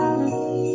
Bye.